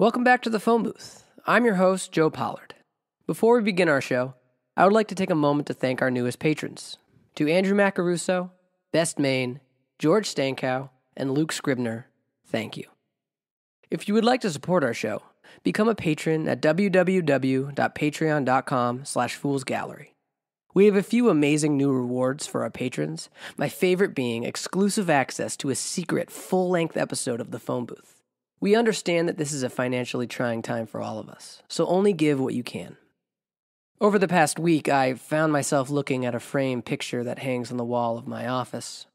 Welcome back to the phone booth. I'm your host, Joe Pollard. Before we begin our show, I would like to take a moment to thank our newest patrons. To Andrew Macaruso, Best Maine, George Stankow, and Luke Scribner, thank you. If you would like to support our show, become a patron at www.patreon.com slash foolsgallery. We have a few amazing new rewards for our patrons, my favorite being exclusive access to a secret full-length episode of The Phone Booth. We understand that this is a financially trying time for all of us, so only give what you can. Over the past week, I found myself looking at a framed picture that hangs on the wall of my office.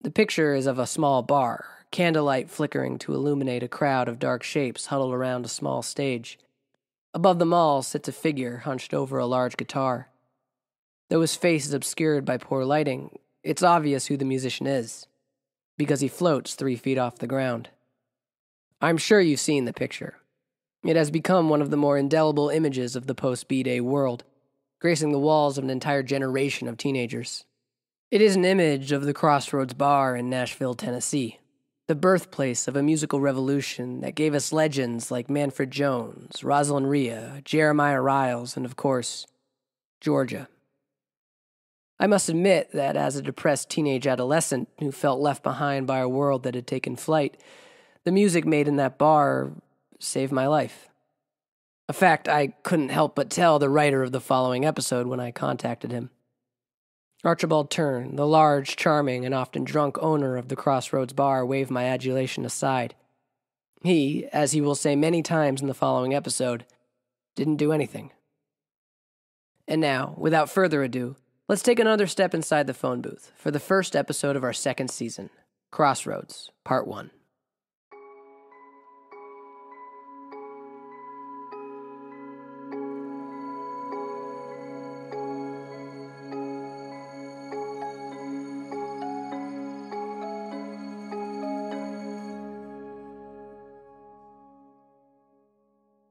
The picture is of a small bar, candlelight flickering to illuminate a crowd of dark shapes huddled around a small stage. Above them all sits a figure hunched over a large guitar. Though his face is obscured by poor lighting, it's obvious who the musician is, because he floats three feet off the ground. I'm sure you've seen the picture. It has become one of the more indelible images of the post B Day world, gracing the walls of an entire generation of teenagers. It is an image of the Crossroads Bar in Nashville, Tennessee, the birthplace of a musical revolution that gave us legends like Manfred Jones, Rosalind Rhea, Jeremiah Riles, and of course, Georgia. I must admit that as a depressed teenage adolescent who felt left behind by a world that had taken flight, the music made in that bar saved my life. A fact I couldn't help but tell the writer of the following episode when I contacted him. Archibald Turn, the large, charming, and often drunk owner of the Crossroads Bar, waved my adulation aside. He, as he will say many times in the following episode, didn't do anything. And now, without further ado, let's take another step inside the phone booth for the first episode of our second season Crossroads, Part 1.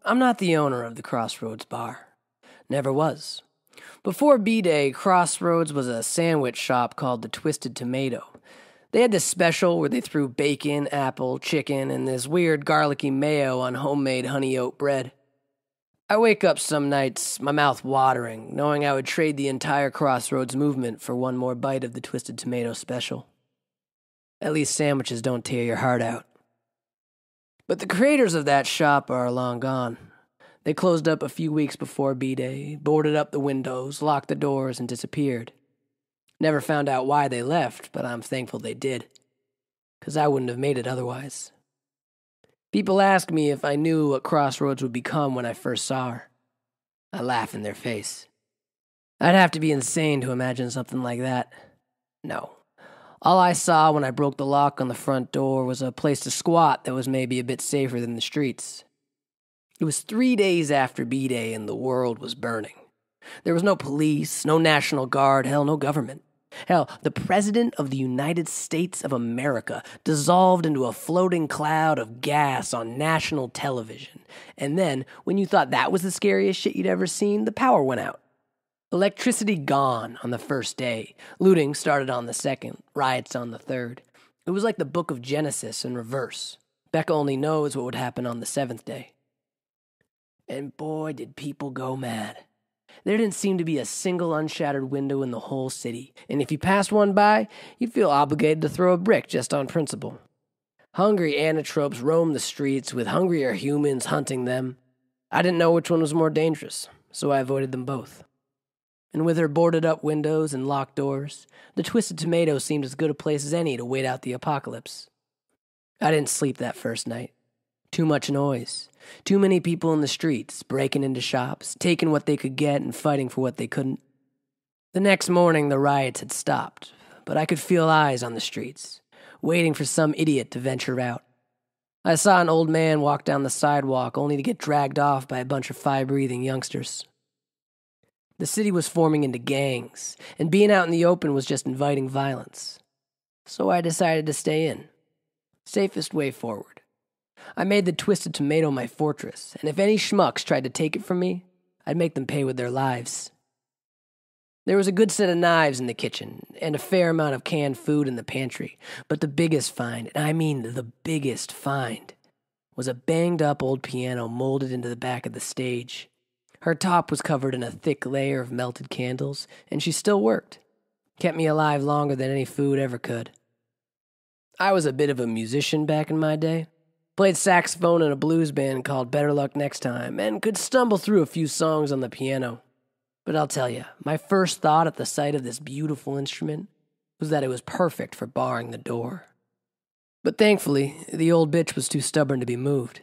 I'm not the owner of the Crossroads Bar. Never was. Before B Day, Crossroads was a sandwich shop called the Twisted Tomato. They had this special where they threw bacon, apple, chicken, and this weird garlicky mayo on homemade honey oat bread. I wake up some nights, my mouth watering, knowing I would trade the entire Crossroads movement for one more bite of the Twisted Tomato special. At least sandwiches don't tear your heart out. But the creators of that shop are long gone. They closed up a few weeks before B Day, boarded up the windows, locked the doors, and disappeared. Never found out why they left, but I'm thankful they did. Because I wouldn't have made it otherwise. People ask me if I knew what Crossroads would become when I first saw her. I laugh in their face. I'd have to be insane to imagine something like that. No. All I saw when I broke the lock on the front door was a place to squat that was maybe a bit safer than the streets. It was three days after B Day and the world was burning. There was no police, no National Guard, hell, no government. Hell, the President of the United States of America dissolved into a floating cloud of gas on national television. And then, when you thought that was the scariest shit you'd ever seen, the power went out. Electricity gone on the first day. Looting started on the second, riots on the third. It was like the book of Genesis in reverse. Beca only knows what would happen on the seventh day. And boy, did people go mad. There didn't seem to be a single unshattered window in the whole city, and if you passed one by, you'd feel obligated to throw a brick just on principle. Hungry anatropes roamed the streets with hungrier humans hunting them. I didn't know which one was more dangerous, so I avoided them both. And with her boarded up windows and locked doors, the Twisted Tomato seemed as good a place as any to wait out the apocalypse. I didn't sleep that first night. Too much noise. Too many people in the streets, breaking into shops, taking what they could get and fighting for what they couldn't. The next morning, the riots had stopped, but I could feel eyes on the streets, waiting for some idiot to venture out. I saw an old man walk down the sidewalk only to get dragged off by a bunch of fire breathing youngsters. The city was forming into gangs, and being out in the open was just inviting violence. So I decided to stay in. Safest way forward. I made the Twisted Tomato my fortress, and if any schmucks tried to take it from me, I'd make them pay with their lives. There was a good set of knives in the kitchen, and a fair amount of canned food in the pantry, but the biggest find, and I mean the biggest find, was a banged up old piano molded into the back of the stage. Her top was covered in a thick layer of melted candles, and she still worked. Kept me alive longer than any food ever could. I was a bit of a musician back in my day. Played saxophone in a blues band called Better Luck Next Time, and could stumble through a few songs on the piano. But I'll tell you, my first thought at the sight of this beautiful instrument was that it was perfect for barring the door. But thankfully, the old bitch was too stubborn to be moved.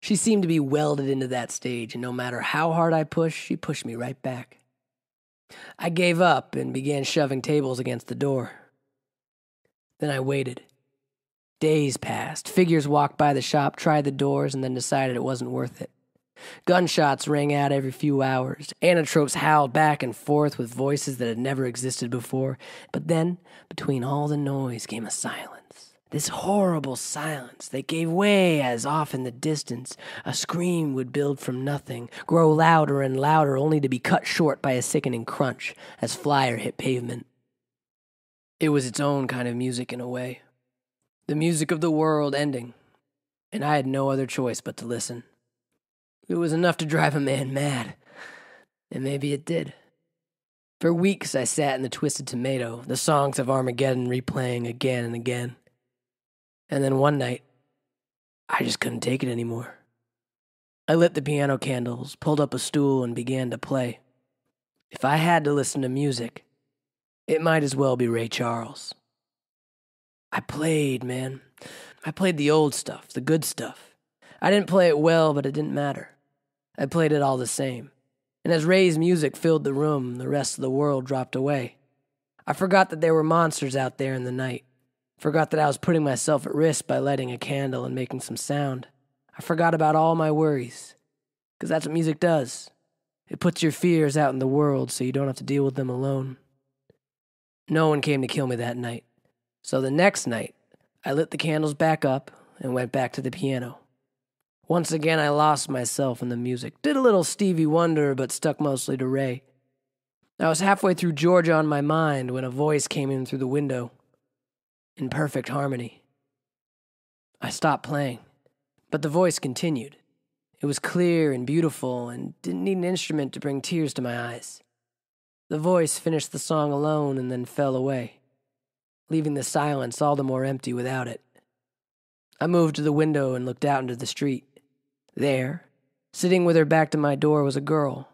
She seemed to be welded into that stage, and no matter how hard I pushed, she pushed me right back. I gave up and began shoving tables against the door. Then I waited. Days passed. Figures walked by the shop, tried the doors, and then decided it wasn't worth it. Gunshots rang out every few hours. Anatropes howled back and forth with voices that had never existed before. But then, between all the noise, came a silence. This horrible silence that gave way as off in the distance a scream would build from nothing, grow louder and louder, only to be cut short by a sickening crunch as Flyer hit pavement. It was its own kind of music in a way. The music of the world ending, and I had no other choice but to listen. It was enough to drive a man mad, and maybe it did. For weeks I sat in the Twisted Tomato, the songs of Armageddon replaying again and again. And then one night, I just couldn't take it anymore. I lit the piano candles, pulled up a stool, and began to play. If I had to listen to music, it might as well be Ray Charles. I played, man. I played the old stuff, the good stuff. I didn't play it well, but it didn't matter. I played it all the same. And as Ray's music filled the room, the rest of the world dropped away. I forgot that there were monsters out there in the night. Forgot that I was putting myself at risk by lighting a candle and making some sound. I forgot about all my worries. Because that's what music does. It puts your fears out in the world so you don't have to deal with them alone. No one came to kill me that night. So the next night, I lit the candles back up and went back to the piano. Once again, I lost myself in the music. Did a little Stevie Wonder, but stuck mostly to Ray. I was halfway through Georgia on my mind when a voice came in through the window in perfect harmony. I stopped playing, but the voice continued. It was clear and beautiful and didn't need an instrument to bring tears to my eyes. The voice finished the song alone and then fell away, leaving the silence all the more empty without it. I moved to the window and looked out into the street. There, sitting with her back to my door, was a girl.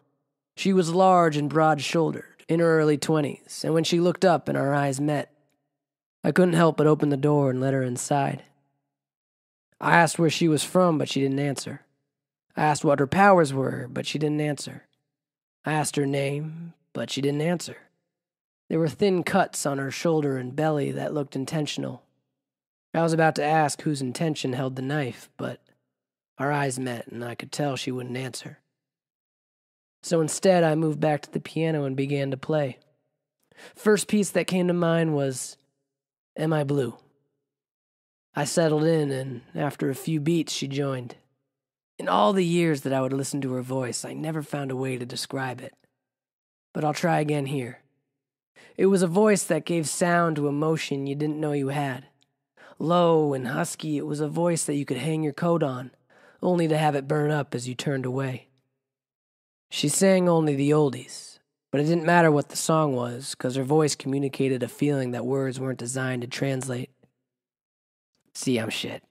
She was large and broad shouldered, in her early twenties, and when she looked up and our eyes met, I couldn't help but open the door and let her inside. I asked where she was from, but she didn't answer. I asked what her powers were, but she didn't answer. I asked her name, but she didn't answer. There were thin cuts on her shoulder and belly that looked intentional. I was about to ask whose intention held the knife, but our eyes met and I could tell she wouldn't answer. So instead, I moved back to the piano and began to play. First piece that came to mind was Am I Blue? I settled in, and after a few beats, she joined. In all the years that I would listen to her voice, I never found a way to describe it. But I'll try again here. It was a voice that gave sound to emotion you didn't know you had. Low and husky, it was a voice that you could hang your coat on, only to have it burn up as you turned away. She sang only the oldies, but it didn't matter what the song was, because her voice communicated a feeling that words weren't designed to translate. See, I'm shit.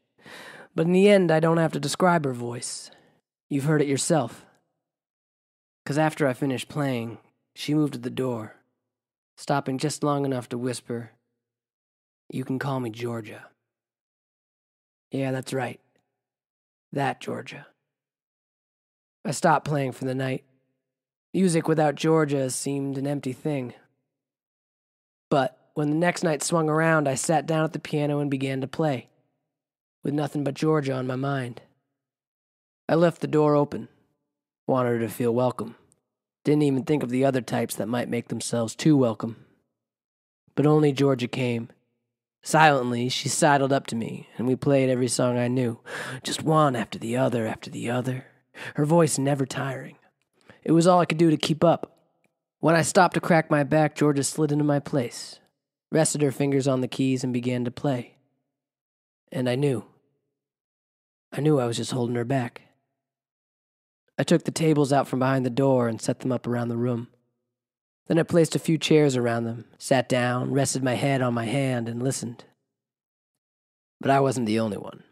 But in the end, I don't have to describe her voice. You've heard it yourself. Because after I finished playing, she moved to the door, stopping just long enough to whisper, You can call me Georgia. Yeah, that's right. That Georgia. I stopped playing for the night. Music without Georgia seemed an empty thing. But when the next night swung around, I sat down at the piano and began to play, with nothing but Georgia on my mind. I left the door open, wanted her to feel welcome. Didn't even think of the other types that might make themselves too welcome. But only Georgia came. Silently, she sidled up to me, and we played every song I knew, just one after the other after the other, her voice never tiring. It was all I could do to keep up. When I stopped to crack my back, Georgia slid into my place, rested her fingers on the keys, and began to play. And I knew. I knew I was just holding her back. I took the tables out from behind the door and set them up around the room. Then I placed a few chairs around them, sat down, rested my head on my hand, and listened. But I wasn't the only one.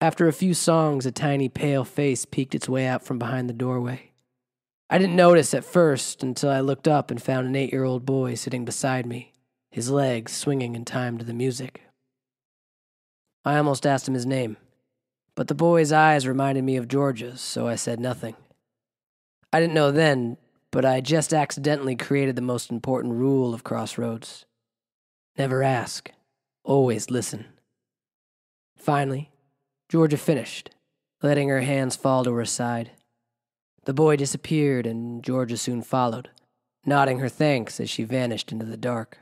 After a few songs, a tiny pale face peeked its way out from behind the doorway. I didn't notice at first until I looked up and found an eight year old boy sitting beside me, his legs swinging in time to the music. I almost asked him his name, but the boy's eyes reminded me of Georgia's, so I said nothing. I didn't know then, but I just accidentally created the most important rule of Crossroads never ask, always listen. Finally, Georgia finished, letting her hands fall to her side. The boy disappeared, and Georgia soon followed, nodding her thanks as she vanished into the dark.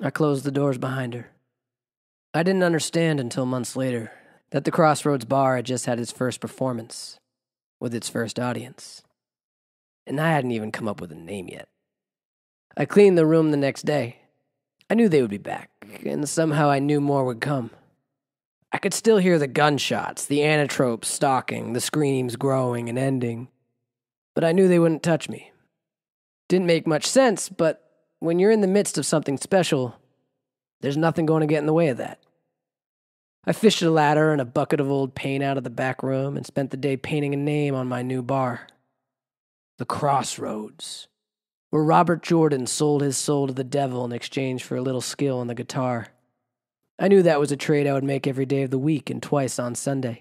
I closed the doors behind her. I didn't understand until months later that the Crossroads Bar had just had its first performance with its first audience. And I hadn't even come up with a name yet. I cleaned the room the next day. I knew they would be back, and somehow I knew more would come. I could still hear the gunshots, the anatropes stalking, the screams growing and ending. But I knew they wouldn't touch me. Didn't make much sense, but when you're in the midst of something special, there's nothing going to get in the way of that. I fished a ladder and a bucket of old paint out of the back room and spent the day painting a name on my new bar. The Crossroads, where Robert Jordan sold his soul to the devil in exchange for a little skill on the guitar. I knew that was a trade I would make every day of the week and twice on Sunday.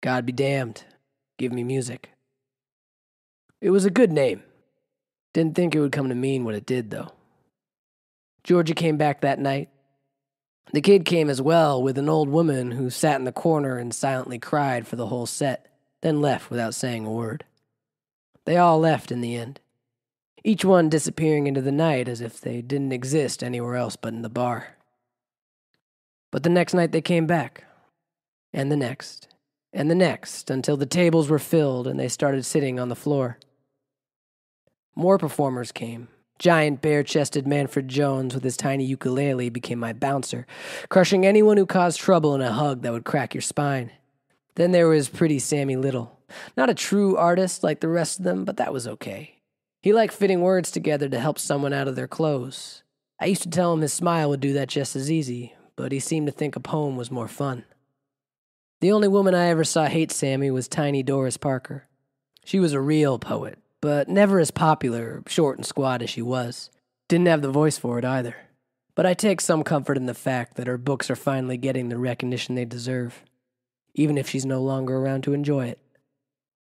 God be damned. Give me music. It was a good name. Didn't think it would come to mean what it did, though. Georgia came back that night. The kid came as well with an old woman who sat in the corner and silently cried for the whole set, then left without saying a word. They all left in the end, each one disappearing into the night as if they didn't exist anywhere else but in the bar. But the next night they came back, and the next, and the next, until the tables were filled and they started sitting on the floor. More performers came. Giant bare chested Manfred Jones with his tiny ukulele became my bouncer, crushing anyone who caused trouble in a hug that would crack your spine. Then there was pretty Sammy Little. Not a true artist like the rest of them, but that was okay. He liked fitting words together to help someone out of their clothes. I used to tell him his smile would do that just as easy, but he seemed to think a poem was more fun. The only woman I ever saw hate Sammy was tiny Doris Parker. She was a real poet, but never as popular, short and squat as she was. Didn't have the voice for it either. But I take some comfort in the fact that her books are finally getting the recognition they deserve, even if she's no longer around to enjoy it.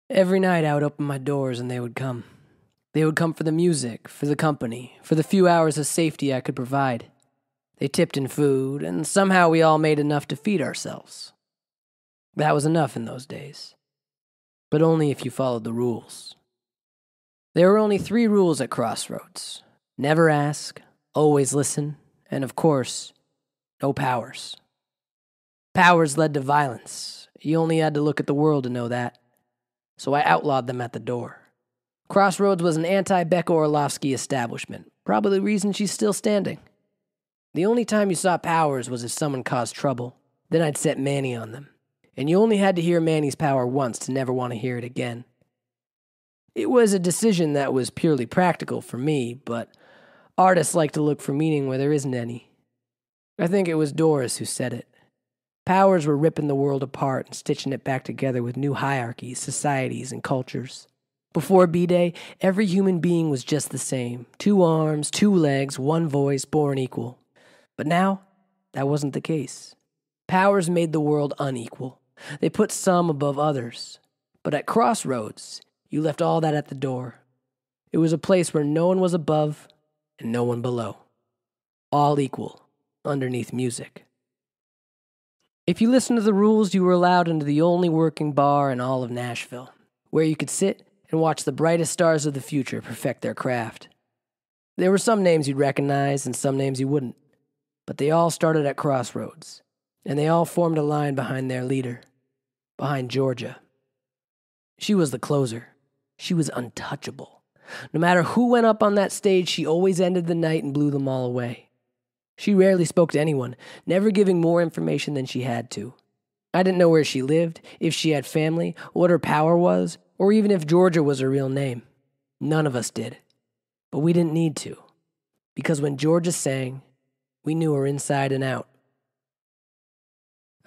Every night I would open my doors and they would come. They would come for the music, for the company, for the few hours of safety I could provide. They tipped in food, and somehow we all made enough to feed ourselves. That was enough in those days. But only if you followed the rules. There were only three rules at Crossroads never ask, always listen, and of course, no powers. Powers led to violence. You only had to look at the world to know that. So I outlawed them at the door. Crossroads was an anti Beca Orlofsky establishment, probably the reason she's still standing. The only time you saw powers was if someone caused trouble. Then I'd set Manny on them. And you only had to hear Manny's power once to never want to hear it again. It was a decision that was purely practical for me, but artists like to look for meaning where there isn't any. I think it was Doris who said it. Powers were ripping the world apart and stitching it back together with new hierarchies, societies, and cultures. Before B Day, every human being was just the same two arms, two legs, one voice, born equal. But now, that wasn't the case. Powers made the world unequal. They put some above others. But at Crossroads, you left all that at the door. It was a place where no one was above and no one below. All equal underneath music. If you listened to the rules, you were allowed into the only working bar in all of Nashville, where you could sit and watch the brightest stars of the future perfect their craft. There were some names you'd recognize and some names you wouldn't. But they all started at Crossroads, and they all formed a line behind their leader, behind Georgia. She was the closer. She was untouchable. No matter who went up on that stage, she always ended the night and blew them all away. She rarely spoke to anyone, never giving more information than she had to. I didn't know where she lived, if she had family, what her power was, or even if Georgia was her real name. None of us did. But we didn't need to. Because when Georgia sang, we knew her inside and out.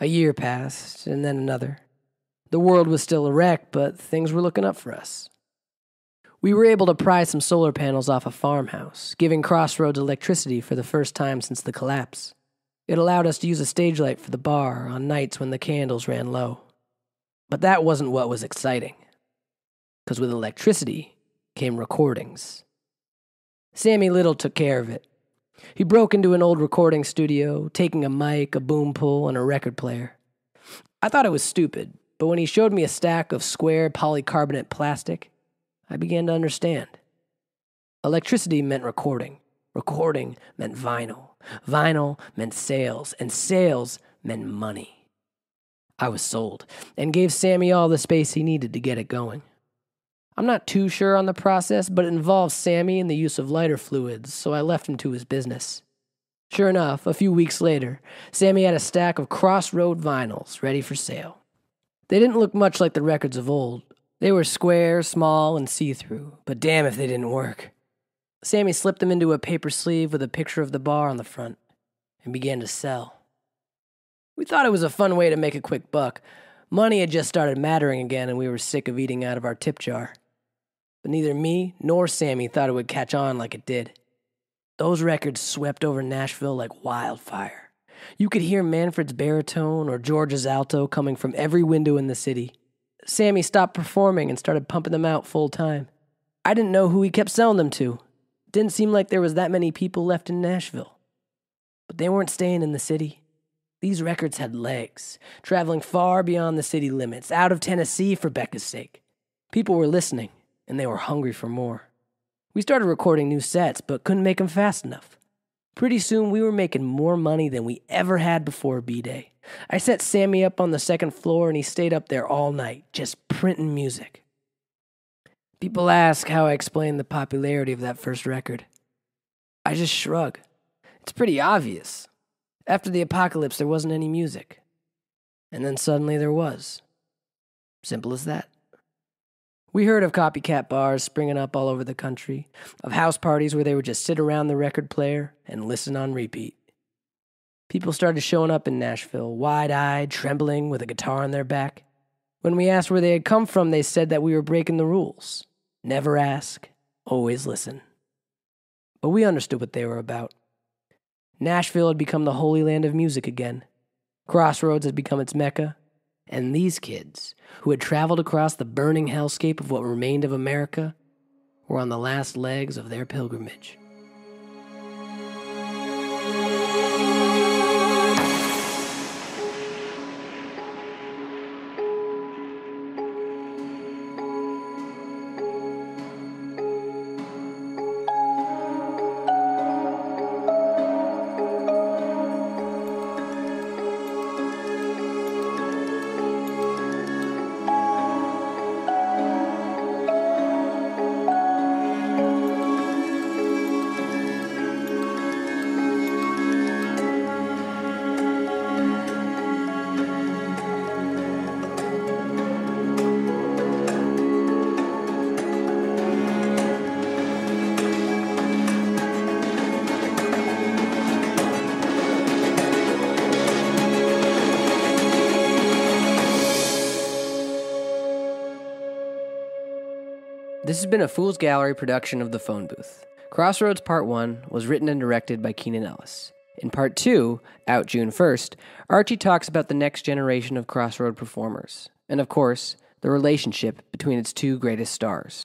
A year passed, and then another. The world was still a wreck, but things were looking up for us. We were able to pry some solar panels off a farmhouse, giving Crossroads electricity for the first time since the collapse. It allowed us to use a stage light for the bar on nights when the candles ran low. But that wasn't what was exciting. Because with electricity came recordings. Sammy Little took care of it. He broke into an old recording studio, taking a mic, a boom pole, and a record player. I thought it was stupid, but when he showed me a stack of square polycarbonate plastic, I began to understand. Electricity meant recording. Recording meant vinyl. Vinyl meant sales, and sales meant money. I was sold and gave Sammy all the space he needed to get it going. I'm not too sure on the process, but it involves Sammy and the use of lighter fluids, so I left him to his business. Sure enough, a few weeks later, Sammy had a stack of Crossroad vinyls ready for sale. They didn't look much like the records of old. They were square, small, and see through, but damn if they didn't work. Sammy slipped them into a paper sleeve with a picture of the bar on the front and began to sell. We thought it was a fun way to make a quick buck. Money had just started mattering again, and we were sick of eating out of our tip jar. But neither me nor Sammy thought it would catch on like it did. Those records swept over Nashville like wildfire. You could hear Manfred's baritone or Georgia's alto coming from every window in the city. Sammy stopped performing and started pumping them out full time. I didn't know who he kept selling them to, didn't seem like there was that many people left in Nashville. But they weren't staying in the city. These records had legs, traveling far beyond the city limits, out of Tennessee for Beca's sake. People were listening, and they were hungry for more. We started recording new sets, but couldn't make them fast enough. Pretty soon, we were making more money than we ever had before B Day. I set Sammy up on the second floor, and he stayed up there all night, just printing music. People ask how I explain the popularity of that first record. I just shrug. It's pretty obvious. After the apocalypse, there wasn't any music. And then suddenly there was. Simple as that. We heard of copycat bars springing up all over the country, of house parties where they would just sit around the record player and listen on repeat. People started showing up in Nashville, wide eyed, trembling, with a guitar on their back. When we asked where they had come from, they said that we were breaking the rules. Never ask, always listen. But we understood what they were about. Nashville had become the holy land of music again. Crossroads had become its mecca. And these kids, who had traveled across the burning hellscape of what remained of America, were on the last legs of their pilgrimage. This has been a Fool's Gallery production of The Phone Booth. Crossroads Part 1 was written and directed by Keenan Ellis. In Part 2, out June 1st, Archie talks about the next generation of Crossroad performers, and of course, the relationship between its two greatest stars.